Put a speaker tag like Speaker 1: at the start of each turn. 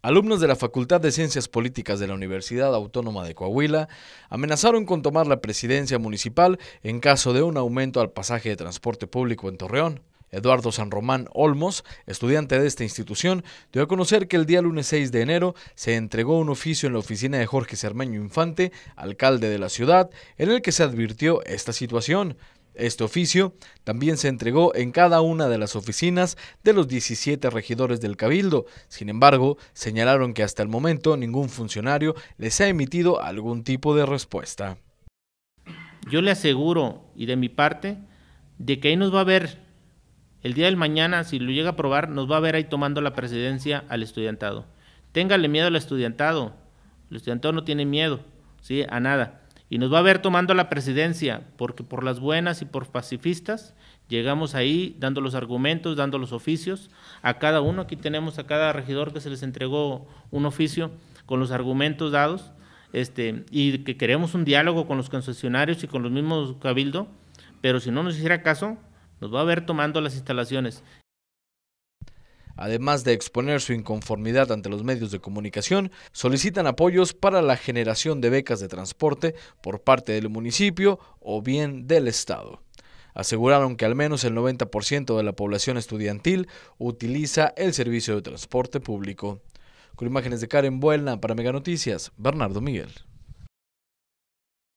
Speaker 1: Alumnos de la Facultad de Ciencias Políticas de la Universidad Autónoma de Coahuila amenazaron con tomar la presidencia municipal en caso de un aumento al pasaje de transporte público en Torreón. Eduardo San Román Olmos, estudiante de esta institución, dio a conocer que el día lunes 6 de enero se entregó un oficio en la oficina de Jorge Cermeño Infante, alcalde de la ciudad, en el que se advirtió esta situación. Este oficio también se entregó en cada una de las oficinas de los 17 regidores del Cabildo. Sin embargo, señalaron que hasta el momento ningún funcionario les ha emitido algún tipo de respuesta.
Speaker 2: Yo le aseguro, y de mi parte, de que ahí nos va a ver, el día del mañana, si lo llega a probar, nos va a ver ahí tomando la presidencia al estudiantado. Téngale miedo al estudiantado. El estudiantado no tiene miedo, ¿sí? A nada y nos va a ver tomando la presidencia, porque por las buenas y por pacifistas llegamos ahí dando los argumentos, dando los oficios a cada uno. Aquí tenemos a cada regidor que se les entregó un oficio con los argumentos dados este, y que queremos un diálogo con los concesionarios y con los mismos cabildo, pero si no nos hiciera caso, nos va a ver tomando las instalaciones
Speaker 1: además de exponer su inconformidad ante los medios de comunicación, solicitan apoyos para la generación de becas de transporte por parte del municipio o bien del Estado. Aseguraron que al menos el 90% de la población estudiantil utiliza el servicio de transporte público. Con imágenes de Karen Buelna para Mega Noticias, Bernardo Miguel.